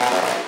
All right.